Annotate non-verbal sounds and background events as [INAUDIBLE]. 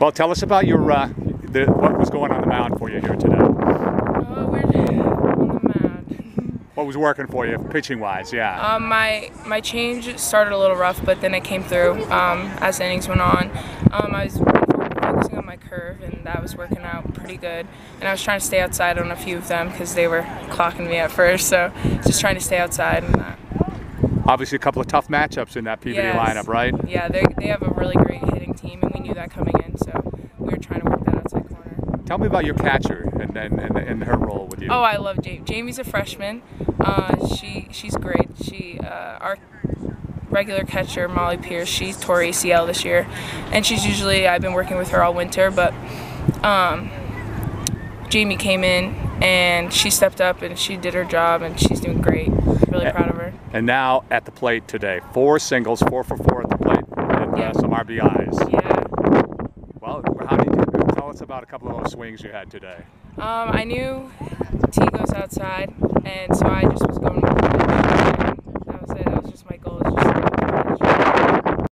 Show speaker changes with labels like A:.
A: Well, tell us about your uh, the, what was going on the mound for you here today.
B: Uh, we're on the mound. [LAUGHS]
A: What was working for you, pitching wise? Yeah.
B: Um, my my change started a little rough, but then it came through um, as the innings went on. Um, I was focusing on my curve, and that was working out pretty good. And I was trying to stay outside on a few of them because they were clocking me at first. So just trying to stay outside and that.
A: Obviously, a couple of tough matchups in that PVD
B: Yes.
A: lineup, right?
B: Yeah, they they have a really great hitting team, and we knew that coming in. So we were trying to work that outside corner.
A: Tell me about your catcher and and, and, and her role with you.
B: Oh, I love Jamie. Jamie's a freshman. Uh, she she's great. She uh, our regular catcher Molly Pierce. She tore ACL this year, and she's usually I've been working with her all winter. But um, Jamie came in and she stepped up and she did her job and she's doing great. Really proud of her.
A: And now at the plate today, four singles, four for four at the plate, and
B: Yeah.
A: uh, some RBIs.
B: Yeah.
A: Well, how did you tell us about a couple of those swings you had today?
B: Um, I knew T goes outside, and so I just